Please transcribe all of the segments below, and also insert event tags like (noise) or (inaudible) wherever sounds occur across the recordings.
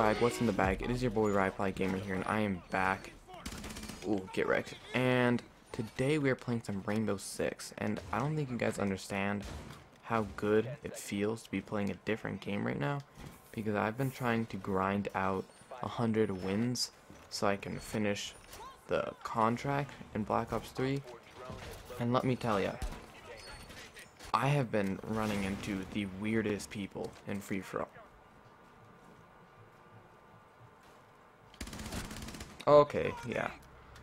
what's in the bag? It is your boy Ryply Gamer here, and I am back. Ooh, get wrecked. And today we are playing some Rainbow Six, and I don't think you guys understand how good it feels to be playing a different game right now, because I've been trying to grind out 100 wins so I can finish the contract in Black Ops 3, and let me tell ya, I have been running into the weirdest people in free for all. Okay, yeah.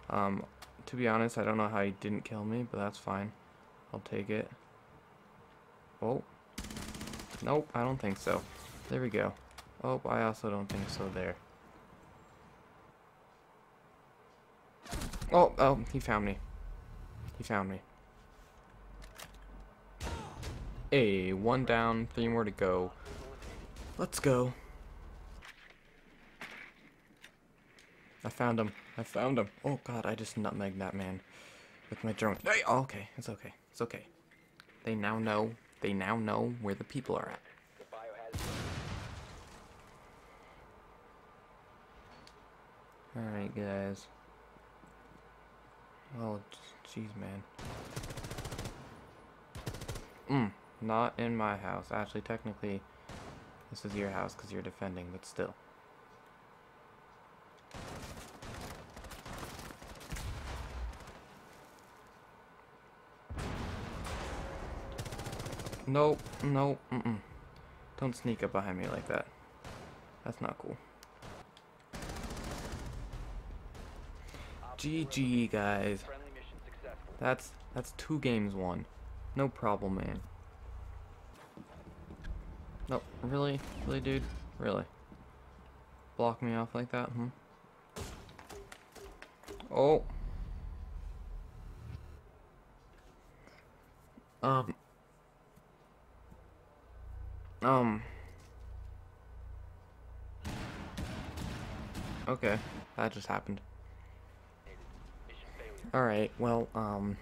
Um, to be honest, I don't know how he didn't kill me, but that's fine. I'll take it. Oh. Nope, I don't think so. There we go. Oh, I also don't think so there. Oh, oh, he found me. He found me. Hey, one down, three more to go. Let's go. I found him. I found him. Oh god, I just nutmegged that man with my drone. Hey, oh, okay, it's okay. It's okay. They now know. They now know where the people are at. Alright, guys. Oh, jeez, man. Mm, not in my house. Actually, technically, this is your house because you're defending, but still. Nope, nope, mm-mm. Don't sneak up behind me like that. That's not cool. GG, guys. That's, that's two games won. No problem, man. Nope, really? Really, dude? Really? Block me off like that, hmm? Oh. Um, um. Okay, that just happened. Alright, well, um,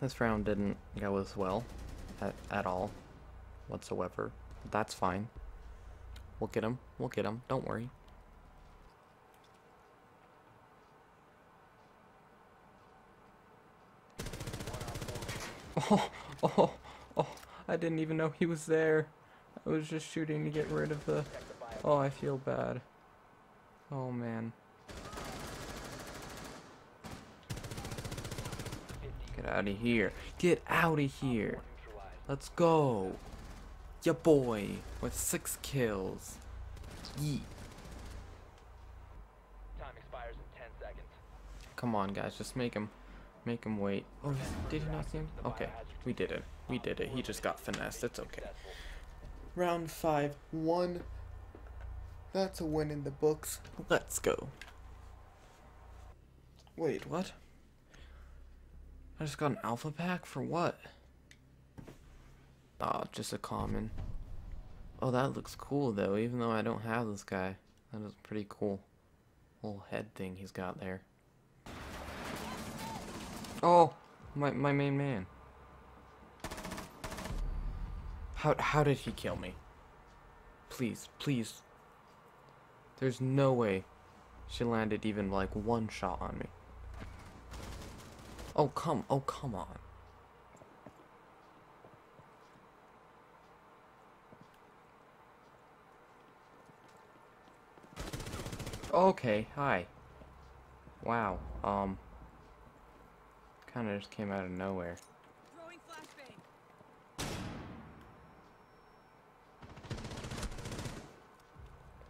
this round didn't go as well at, at all, whatsoever. That's fine. We'll get him, we'll get him, don't worry. (laughs) Oh, oh, oh. I didn't even know he was there. I was just shooting to get rid of the... Oh, I feel bad. Oh, man. Get out of here. Get out of here. Let's go. Ya boy. With six kills. Yeet. Come on, guys. Just make him... Make him wait. Oh, did he not see him? Okay. We did it. We did it. He just got finessed. It's okay. Round five. One. That's a win in the books. Let's go. Wait, what? I just got an alpha pack for what? Oh, just a common. Oh, that looks cool though, even though I don't have this guy. That is pretty cool. Little head thing he's got there. Oh, my, my main man. How, how did he kill me? Please, please. There's no way she landed even like one shot on me. Oh, come, oh, come on. Okay, hi. Wow, um... Kinda just came out of nowhere.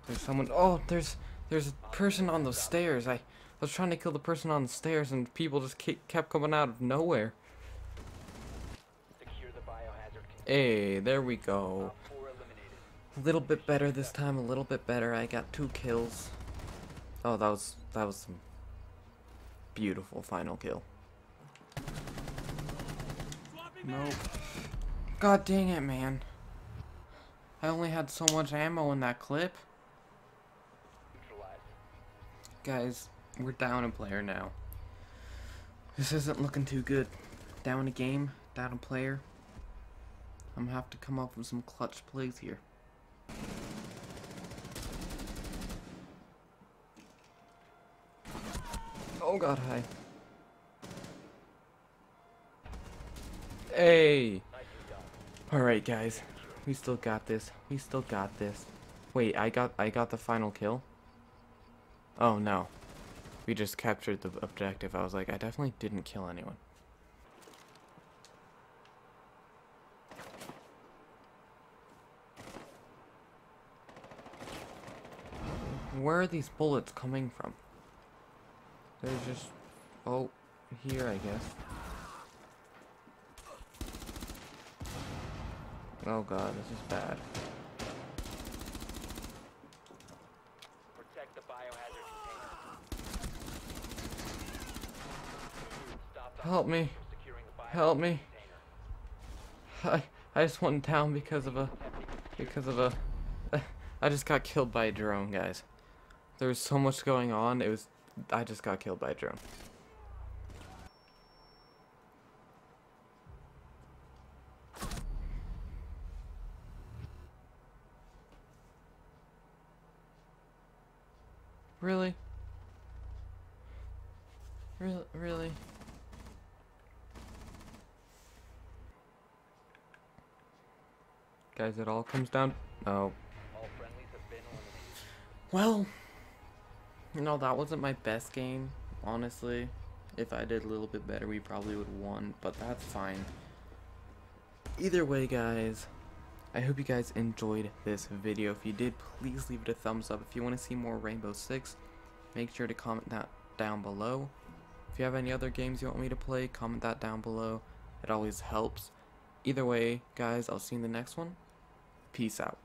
There's someone. Oh, there's there's a person on the stairs. I, I was trying to kill the person on the stairs, and people just kept coming out of nowhere. Hey, there we go. A little bit better this time. A little bit better. I got two kills. Oh, that was that was some beautiful final kill. Nope. God dang it, man. I only had so much ammo in that clip. Guys, we're down a player now. This isn't looking too good. Down a game, down a player. I'm gonna have to come up with some clutch plays here. Oh god, hi. Hey! Alright guys, we still got this. We still got this. Wait, I got I got the final kill? Oh no. We just captured the objective. I was like, I definitely didn't kill anyone. Where are these bullets coming from? They're just... Oh, here I guess. Oh god, this is bad. Protect the biohazard container. Help me. securing the biohazard Help me. (laughs) I, I just went down because of a... Because of a... (laughs) I just got killed by a drone, guys. There was so much going on, it was... I just got killed by a drone. Really? Really? Really? Guys, it all comes down... Oh. All friendlies have been. Well, you know, that wasn't my best game, honestly. If I did a little bit better, we probably would have won, but that's fine. Either way, guys, I hope you guys enjoyed this video. If you did, please leave it a thumbs up. If you want to see more Rainbow Six, make sure to comment that down below. If you have any other games you want me to play, comment that down below. It always helps. Either way, guys, I'll see you in the next one. Peace out.